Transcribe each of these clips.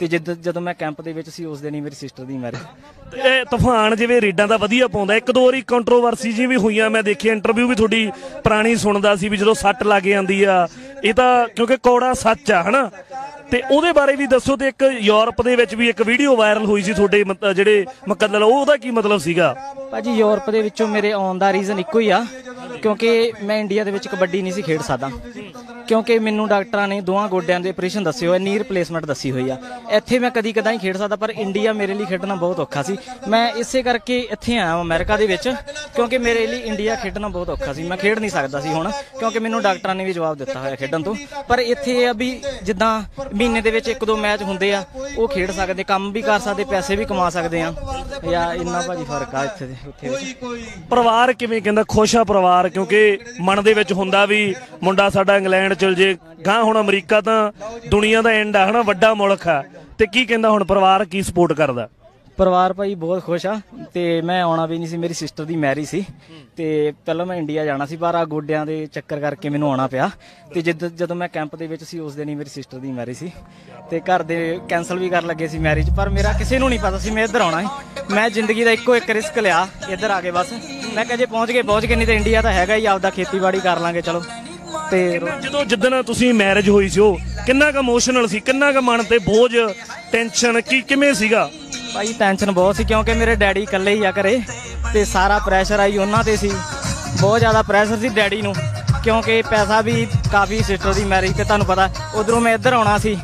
ਤੇ ਜਦ ਜਦੋਂ ਮੈਂ ਕੈਂਪ ਦੇ ਵਿੱਚ ਸੀ ਉਸ ਦਿਨ ਹੀ ਮੇਰੀ ਸਿਸਟਰ ਦੀ ਮੈਰਿਜ ਇਹ ਤੂਫਾਨ ਜਿਵੇਂ ਰੀਡਾਂ ਦਾ ਵਧੀਆ ਪਾਉਂਦਾ ਇੱਕ ਦੋ ਵਾਰੀ ਕੰਟਰੋਵਰਸੀ ਜੀ ਵੀ ਹੋਈਆਂ ਮੈਂ ਦੇਖੀ ਇੰਟਰਵਿਊ ਵੀ ਤੁਹਾਡੀ ਪੁਰਾਣੀ ਸੁਣਦਾ ਸੀ ਵੀ ਜਦੋਂ ਸੱਟ ਲੱਗ ਜਾਂਦੀ ਆ ਇਹ ਤਾਂ ਕਿਉਂਕਿ ਕੌੜਾ ਸੱਚ ਆ ਹਨਾ? ਤੇ ਉਹਦੇ ਬਾਰੇ ਵੀ ਦੱਸੋ ਤੇ ਇੱਕ ਯੂਰਪ ਦੇ ਵਿੱਚ ਵੀ ਇੱਕ ਵੀਡੀਓ ਵਾਇਰਲ ਹੋਈ ਸੀ ਤੁਹਾਡੇ ਜਿਹੜੇ ਮੁਕੱਦਲ ਉਹਦਾ ਕੀ ਮਤਲਬ ਸੀਗਾ? ਭਾਜੀ ਯੂਰਪ ਦੇ ਵਿੱਚੋਂ ਮੇਰੇ ਆਉਣ ਦਾ ਰੀਜ਼ਨ ਇੱਕੋ ਹੀ ਆ ਕਿਉਂਕਿ ਮੈਂ ਇੰਡੀਆ ਦੇ ਵਿੱਚ ਕਬੱਡੀ ਨਹੀਂ ਸੀ ਖੇਡ ਸਕਦਾ। ਕਿਉਂਕਿ ਮੈਨੂੰ ਡਾਕਟਰਾਂ ਨੇ ਦੋਹਾਂ ਗੋਡਿਆਂ ਦੇ ਆਪਰੇਸ਼ਨ ਦੱਸੇ ਹੋਏ ਨੀ ਰਿਪਲੇਸਮੈਂਟ ਦੱਸੀ ਹੋਈ ਆ। ਇੱਥੇ ਮੈਂ ਕਦੀ ਕਦਾਂ ਹੀ ਖੇਡ ਸਕਦਾ, ਪਰ ਇੰਡੀਆ ਮੇਰੇ ਲਈ ਖੇਡਣਾ ਬਹੁਤ ਔਖਾ ਸੀ। ਮੈਂ ਇਸੇ ਕਰਕੇ ਇੱਥੇ ਆਇਆ ਅਮਰੀਕਾ ਦੇ ਵਿੱਚ, ਕਿਉਂਕਿ ਮੇਰੇ ਲਈ ਇੰਡੀਆ ਖੇਡਣਾ ਬਹੁਤ ਔਖਾ ਸੀ। ਮੈਂ ਖੇਡ ਨਹੀਂ ਸਕਦਾ ਸੀ ਹੁਣ, ਕਿਉਂਕਿ ਮੈਨੂੰ ਡਾਕਟਰਾਂ ਨੇ ਵੀ ਜਵਾਬ ਦਿੱਤਾ ਹੋਇਆ ਖੇਡਣ ਤੋਂ। ਪਰ ਇੱਥੇ ਇਹ ਆ ਵੀ ਜਿੱਦਾਂ ਮਹੀਨੇ ਦੇ ਵਿੱਚ ਇੱਕ ਦੋ ਮੈਚ ਹੁੰਦੇ ਆ ਉਹ ਖੇਡ ਸਕਦੇ ਕੰਮ ਵੀ ਕਰ ਸਕਦੇ ਪੈਸੇ ਵੀ ਕਮਾ ਸਕਦੇ ਆ। ਜਾਂ ਇੰਨਾ ਭਾਜੀ ਫ਼ਰਕ ਆ ਇੱਥੇ ਦੇ ਉੱਥੇ ਵਿੱਚ ਪਰਿਵਾਰ ਕਿਵੇਂ ਕਹਿੰਦਾ ਖੁਸ਼ ਆ ਪਰਿਵਾਰ ਕਿਉਂਕਿ ਮਨ ਦੇ ਵਿੱਚ ਹੁੰਦਾ ਵੀ ਮੁੰਡਾ ਸਾਡਾ ਇੰਗਲੈਂਡ ਚਲ ਜੇ। ਗਾਂ ਹੁਣ ਅਮਰੀਕਾ ਤਾਂ ਦੁਨੀਆ ਦਾ ਐਂਡ ਆ ਹਨਾ ਵੱਡਾ ਮੁਲਕ ਆ। ਤੇ ਕੀ ਕਹਿੰਦਾ ਹੁਣ ਪਰਿਵਾਰ ਕੀ ਸਪੋਰਟ ਕਰਦਾ? ਪਰਿਵਾਰ ਭਾਈ ਬਹੁਤ ਖੁਸ਼ ਆ ਤੇ ਮੈਂ ਆਉਣਾ ਵੀ ਨਹੀਂ ਸੀ, ਮੇਰੀ ਸਿਸਟਰ ਦੀ ਮੈਰਿਜ ਸੀ ਤੇ ਪਹਿਲਾਂ ਮੈਂ ਇੰਡੀਆ ਜਾਣਾ ਸੀ, ਪਰ ਆ ਗੋਡਿਆਂ ਦੇ ਚੱਕਰ ਕਰਕੇ ਮੈਨੂੰ ਆਉਣਾ ਪਿਆ ਤੇ ਜਦ, ਜਦੋਂ ਮੈਂ ਕੈਂਪ ਦੇ ਵਿੱਚ ਸੀ, ਉਸ ਦਿਨ ਹੀ ਮੇਰੀ ਸਿਸਟਰ ਦੀ ਮੈਰਿਜ ਸੀ ਤੇ ਘਰ ਦੇ ਕੈਨਸਲ ਵੀ ਕਰਨ ਲੱਗੇ ਸੀ ਮੈਰਿਜ ਪਰ ਮੇਰਾ ਕਿਸੇ ਨੂੰ ਨਹੀਂ ਪਤਾ ਸੀ, ਮੈਂ ਇੱਧਰ ਆਉਣਾ ਹੈ ਮੈਂ ਜ਼ਿੰਦਗੀ ਦਾ ਇੱਕੋ ਇੱਕ ਰਿਸਕ ਲਿਆ, ਇੱਧਰ ਆ ਕੇ ਬਸ। ਮੈਂ ਕਿਹਾ ਪਹੁੰਚ ਗਏ ਪਹੁੰਚ ਗਏ, ਨਹੀਂ ਤਾਂ ਇੰਡੀਆ ਤਾਂ ਹੈਗਾ ਹੀ ਆਪਦਾ ਖੇਤੀਬਾੜੀ ਕਰ ਲਾਂਗੇ, ਚਲੋ। ਤੇ ਜਦੋਂ ਜਿੱਦਣ ਤੁਸੀਂ ਮੈਰਿਜ ਹੋਈ ਸੀ ਉਹ, ਕਿੰਨਾ ਕੁ ਇਮੋਸ਼ਨਲ ਸੀ, ਕਿੰਨਾ ਕੁ ਮਨ ਤੇ ਬੋਝ ਟੈਨਸ਼ਨ ਕੀ ਕਿਵੇਂ ਸੀਗਾ? ਭਾਈ ਟੈਨਸ਼ਨ ਬਹੁਤ ਸੀ ਕਿਉਂਕਿ ਮੇਰੇ ਡੈਡੀ ਇਕੱਲੇ ਹੀ ਆ ਘਰੇ ਤੇ ਸਾਰਾ ਪ੍ਰੈਸ਼ਰ ਆਈ ਉਹਨਾਂ ਤੇ ਸੀ। ਬਹੁਤ ਜ਼ਿਆਦਾ ਪ੍ਰੈਸ਼ਰ ਸੀ ਡੈਡੀ ਨੂੰ ਕਿਉਂਕਿ ਪੈਸਾ ਵੀ ਕਾਫੀ ਸਿਸਟਰ ਦੀ ਮੈਰਿਜ ਤੇ ਤੁਹਾਨੂੰ ਪਤਾ ਉਧਰੋਂ ਮੈਂ ਇੱਧਰ ਆਉਣਾ ਸੀ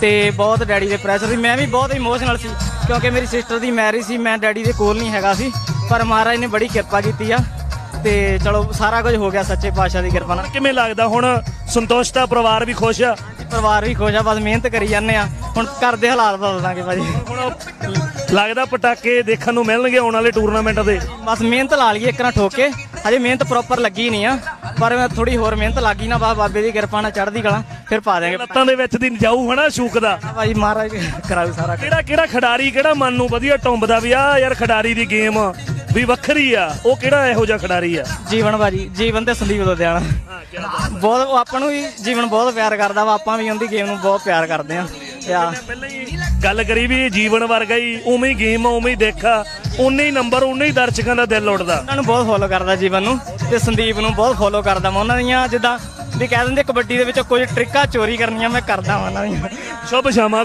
ਤੇ ਬਹੁਤ ਡੈਡੀ ਦੇ ਪ੍ਰੈਸ਼ਰ ਸੀ। ਮੈਂ ਵੀ ਬਹੁਤ ਇਮੋਸ਼ਨਲ ਸੀ ਕਿਉਂਕਿ ਮੇਰੀ ਸਿਸਟਰ ਦੀ ਮੈਰਿਜ ਸੀ ਮੈਂ ਡੈਡੀ ਦੇ ਕੋਲ ਨਹੀਂ ਹੈਗਾ ਸੀ ਪਰ ਮਹਾਰਾਜ ਨੇ ਬੜੀ ਕਿਰਪਾ ਕੀਤੀ ਆ ਤੇ ਚਲੋ ਸਾਰਾ ਕੁਝ ਹੋ ਗਿਆ ਸੱਚੇ ਪਾਤਸ਼ਾਹ ਦੀ ਕਿਰਪਾ ਨਾਲ। ਕਿਵੇਂ ਲੱਗਦਾ ਹੁਣ ਸੰਤੋਸ਼ਤਾ ਪਰਿਵਾਰ ਵੀ ਖੁਸ਼ ਆ? ਪਰਿਵਾਰ ਵੀ ਖੁਸ਼ ਆ ਬਸ ਮਿਹਨਤ ਕਰੀ ਜਾਂਦੇ ਆ। ਹੁਣ ਘਰ ਦੇ ਹਾਲਾਤ ਬਦਲ ਦਾਂਗੇ ਭਾਜੀ। ਹੁਣ ਲੱਗਦਾ ਪਟਾਕੇ ਦੇਖਣ ਨੂੰ ਮਿਲਣਗੇ ਆਉਣ ਵਾਲੇ ਟੂਰਨਾਮੈਂਟ ਦੇ। ਬਸ ਮਿਹਨਤ ਲਾ ਲਈਏ ਇੱਕ ਨਾ ਠੋਕ। ਕੇ ਹਜੇ ਮਿਹਨਤ ਪ੍ਰੋਪਰ ਲੱਗੀ ਨਹੀਂ ਆ। ਪਰ ਥੋੜੀ ਹੋਰ ਮਿਹਨਤ ਲੱਗੀ ਨਾ ਬਾ ਬਾਬੇ ਦੀ ਕਿਰਪਾ ਨਾਲ ਚੜ੍ਹਦੀ ਕਲਾ ਫਿਰ ਪਾ ਦੇਾਂਗੇ ਲੱਤਾਂ ਦੇ ਵਿੱਚ ਦੀ ਜਾਊ ਹਨਾ ਸ਼ੂਕ ਦਾ। ਭਾਈ ਮਹਾਰਾਜ ਕਰਾਉ ਸਾਰਾ। ਕਿਹੜਾ ਕਿਹੜਾ ਖਿਡਾਰੀ ਕਿਹੜਾ ਮਨ ਨੂੰ ਵਧੀਆ ਟੁੰਬਦਾ ਵੀ ਆ ਯਾਰ ਖਿਡਾਰੀ ਦੀ ਗੇਮ ਵੀ ਵੱਖਰੀ ਆ ਉਹ ਕਿਹੜਾ ਇਹੋ ਜਿਹਾ ਖਿਡਾਰੀ ਆ? ਜੀਵਨ ਭਾਜੀ ਜੀਵਨ ਤੇ ਸੰਦੀਪ ਲੁਧਿਆਣਾ। ਬਹੁਤ ਆਪਾਂ ਨੂੰ ਵੀ ਜੀਵਨ ਬਹੁਤ ਪਿਆਰ ਕਰਦਾ ਵਾ ਆਪਾਂ ਵੀ ਉਹਦੀ ਗੇਮ ਨੂੰ ਬਹੁਤ ਪਿਆਰ ਕਰਦੇ ਆ। ਪਹਿਲਾਂ ਹੀ ਗੱਲ ਕਰੀ ਵੀ ਇਹ ਜੀਵਨ ਵਰਗਾ ਹੀ ਉਵੇਂ ਹੀ ਗੇਮ ਆ ਉਵੇਂ ਹੀ ਦੇਖਾ ਉਨੇ ਹੀ ਨੰਬਰ ਉਨੇ ਹੀ ਦਰਸ਼ਕਾਂ ਦਾ ਦਿਲ ਉੱਡਦਾ। ਉਹਨਾਂ ਨੂੰ ਬਹੁਤ ਫੋਲੋ ਕਰਦਾ ਜੀਵਨ ਨੂੰ ਤੇ ਸੰਦੀਪ ਨੂੰ ਬਹੁਤ ਫੋਲੋ ਕਰਦਾ ਮੈਂ ਉਹਨਾਂ ਦੀਆਂ ਜਿੱਦਾਂ ਵੀ ਕਹਿ ਦਿੰਦੇ ਕਬੱਡੀ ਦੇ ਵਿੱਚ ਕੁਝ ਟ੍ਰਿਕਾਂ ਚੋਰੀ ਕਰਨੀਆਂ ਮੈਂ ਕਰਦਾ ਵਾਂ ਉਹਨਾਂ ਦੀਆਂ। ਸ਼ੁਭ ਸ਼ਾਮਾਂ